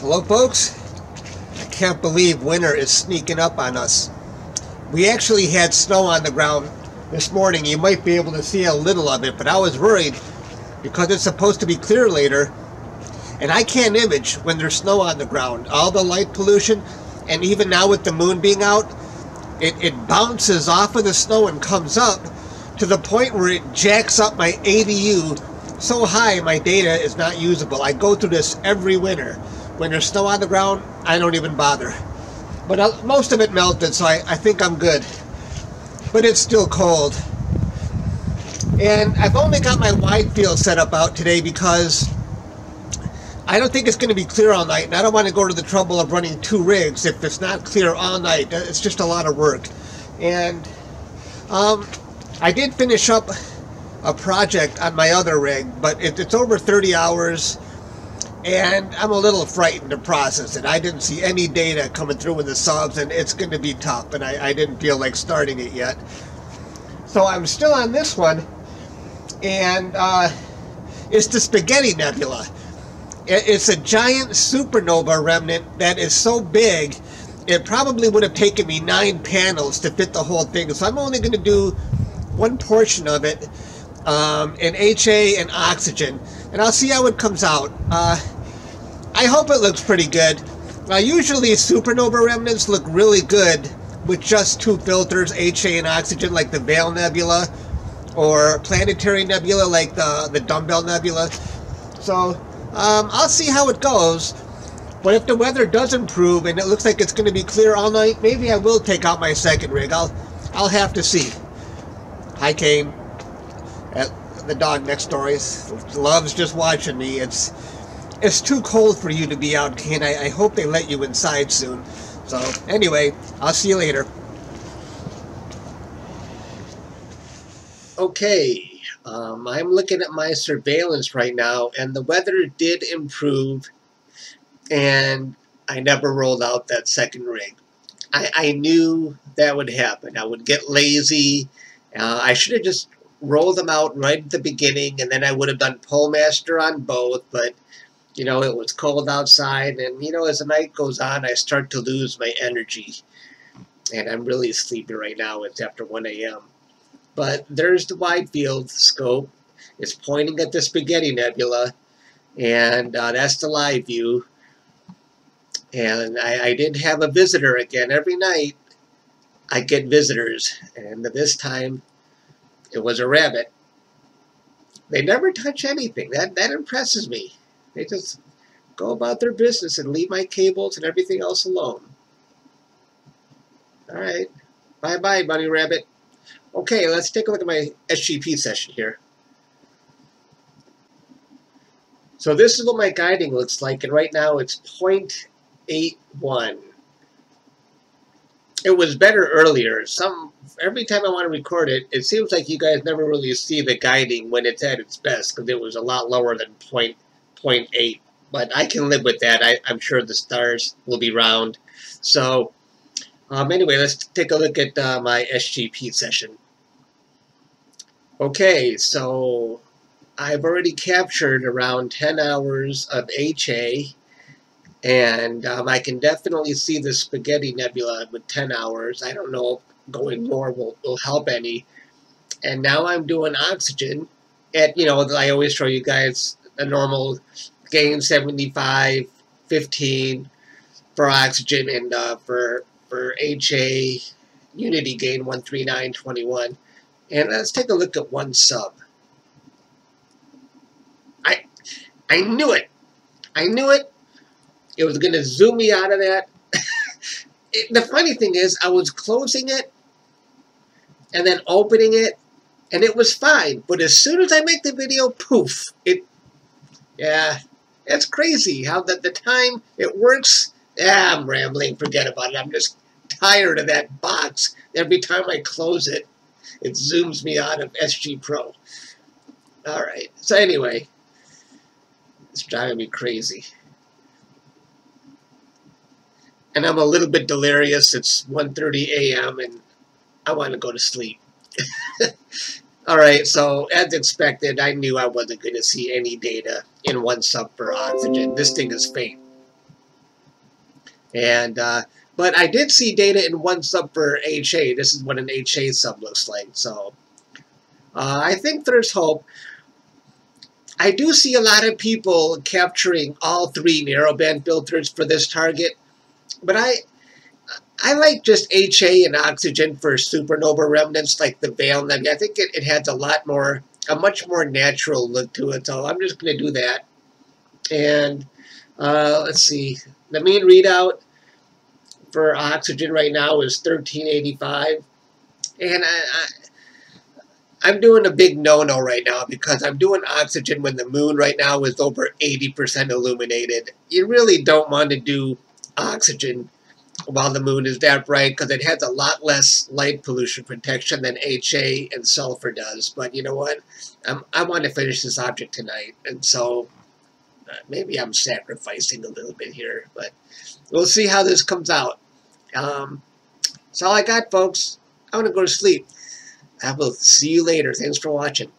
Hello folks. I can't believe winter is sneaking up on us. We actually had snow on the ground this morning. You might be able to see a little of it, but I was worried because it's supposed to be clear later. And I can't image when there's snow on the ground. All the light pollution, and even now with the moon being out, it, it bounces off of the snow and comes up to the point where it jacks up my ADU so high my data is not usable. I go through this every winter. When there's snow on the ground, I don't even bother. But uh, most of it melted, so I, I think I'm good. But it's still cold. And I've only got my wide field set up out today because I don't think it's going to be clear all night, and I don't want to go to the trouble of running two rigs if it's not clear all night. It's just a lot of work. And um, I did finish up a project on my other rig, but it, it's over 30 hours and I'm a little frightened to process it. I didn't see any data coming through in the subs, and it's going to be tough, and I, I didn't feel like starting it yet. So I'm still on this one, and uh, it's the Spaghetti Nebula. It's a giant supernova remnant that is so big, it probably would have taken me nine panels to fit the whole thing. So I'm only going to do one portion of it um, in HA and oxygen and I'll see how it comes out. Uh, I hope it looks pretty good. Now, usually supernova remnants look really good with just two filters, HA and oxygen, like the Veil Nebula, or Planetary Nebula, like the, the Dumbbell Nebula. So um, I'll see how it goes. But if the weather does improve and it looks like it's going to be clear all night, maybe I will take out my second rig. I'll, I'll have to see. Hi, Kane the dog next door is loves just watching me. It's it's too cold for you to be out, and I, I hope they let you inside soon. So anyway, I'll see you later. Okay, um, I'm looking at my surveillance right now, and the weather did improve, and I never rolled out that second rig. I, I knew that would happen. I would get lazy. Uh, I should have just rolled them out right at the beginning, and then I would have done Polemaster on both, but, you know, it was cold outside, and, you know, as the night goes on, I start to lose my energy, and I'm really sleepy right now. It's after 1 a.m. But there's the wide field scope. It's pointing at the Spaghetti Nebula, and uh, that's the live view. And I, I did have a visitor again every night. I get visitors, and this time it was a rabbit. They never touch anything. That that impresses me. They just go about their business and leave my cables and everything else alone. All right. Bye-bye, bunny rabbit. Okay, let's take a look at my SGP session here. So this is what my guiding looks like, and right now it's 0.81 it was better earlier. Some every time I want to record it, it seems like you guys never really see the guiding when it's at its best because it was a lot lower than point point eight. But I can live with that. I, am sure the stars will be round. So um, anyway, let's take a look at uh, my SGP session. Okay, so I've already captured around 10 hours of HA and um, I can definitely see the Spaghetti Nebula with 10 hours. I don't know if going more will, will help any. And now I'm doing oxygen. At, you know, I always show you guys normal gain 75, 15 for oxygen, and uh, for, for HA unity gain 13921. And let's take a look at one sub. I, I knew it. I knew it. It was going to zoom me out of that. it, the funny thing is, I was closing it and then opening it, and it was fine. But as soon as I make the video, poof, it, yeah, it's crazy how that the time it works. Yeah, I'm rambling. Forget about it. I'm just tired of that box. Every time I close it, it zooms me out of SG Pro. All right. So anyway, it's driving me crazy and I'm a little bit delirious. It's 1.30 a.m. and I want to go to sleep. All right, so as expected, I knew I wasn't going to see any data in one sub for oxygen. This thing is faint. And uh, but I did see data in one sub for HA. This is what an HA sub looks like. So uh, I think there's hope. I do see a lot of people capturing all three narrowband filters for this target, but I I like just HA and oxygen for supernova remnants like the Veil Nebula. I think it, it has a lot more, a much more natural look to it, so I'm just going to do that. And uh, let's see, the mean readout for oxygen right now is 1385. And I, I I'm doing a big no-no right now because I'm doing oxygen when the moon right now is over 80% illuminated. You really don't want to do oxygen while the moon is that bright because it has a lot less light pollution protection than HA and sulfur does. But you know what? I'm, I want to finish this object tonight, and so uh, maybe I'm sacrificing a little bit here, but we'll see how this comes out. Um, that's all I got, folks. I'm going to go to sleep. I will see you later. Thanks for watching.